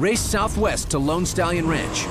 Race southwest to Lone Stallion Ranch.